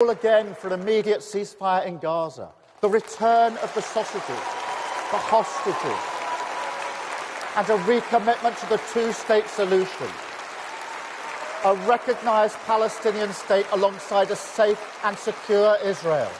call again for an immediate ceasefire in Gaza, the return of the sausages, the hostages, and a recommitment to the two-state solution. A recognised Palestinian state alongside a safe and secure Israel.